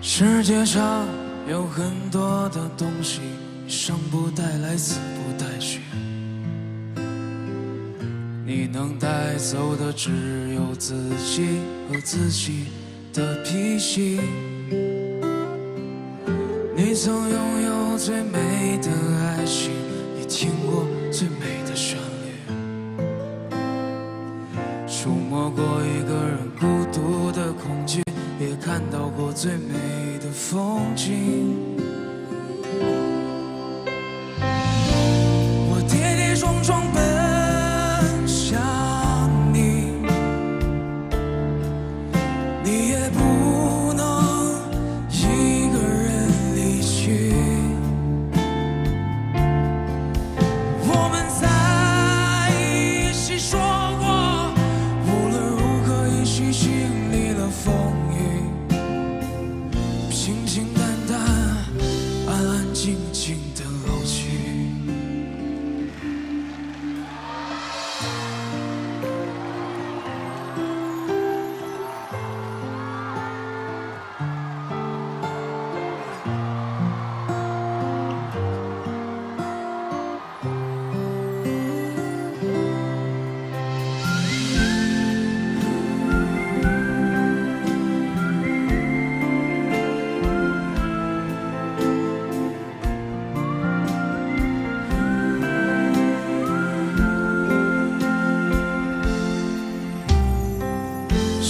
世界上有很多的东西，生不带来，死不带去。你能带走的只有自己和自己的脾气。你曾拥有最美的爱情，也听过最美的旋律，触摸过一个人孤独的恐惧。也看到过最美的风景。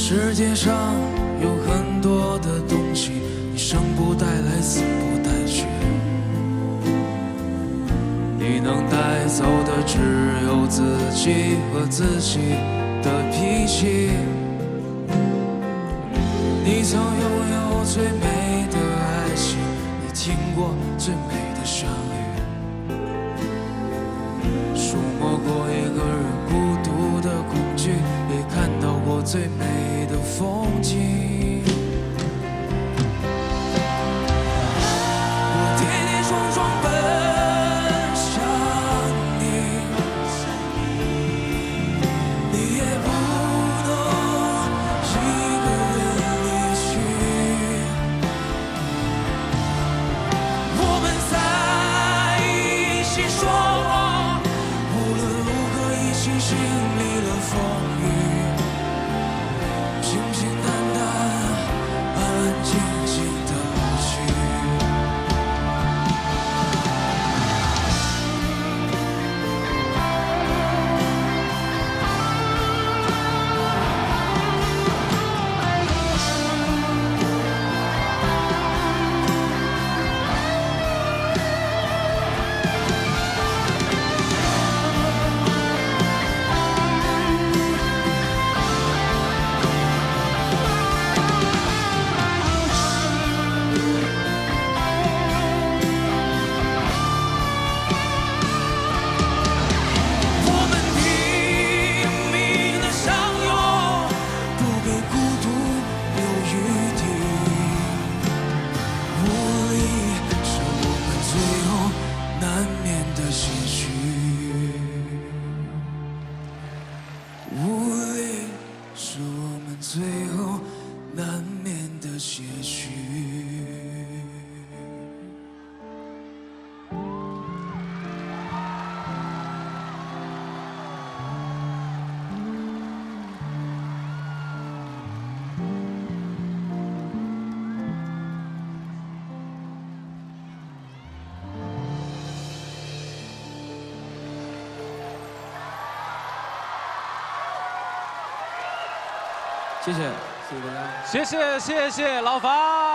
世界上有很多的东西，你生不带来，死不带去。你能带走的只有自己和自己的脾气。你曾拥有最美的爱情，你听过最美的旋律，最后难免的结局。谢谢，谢谢大家。谢谢谢谢老樊。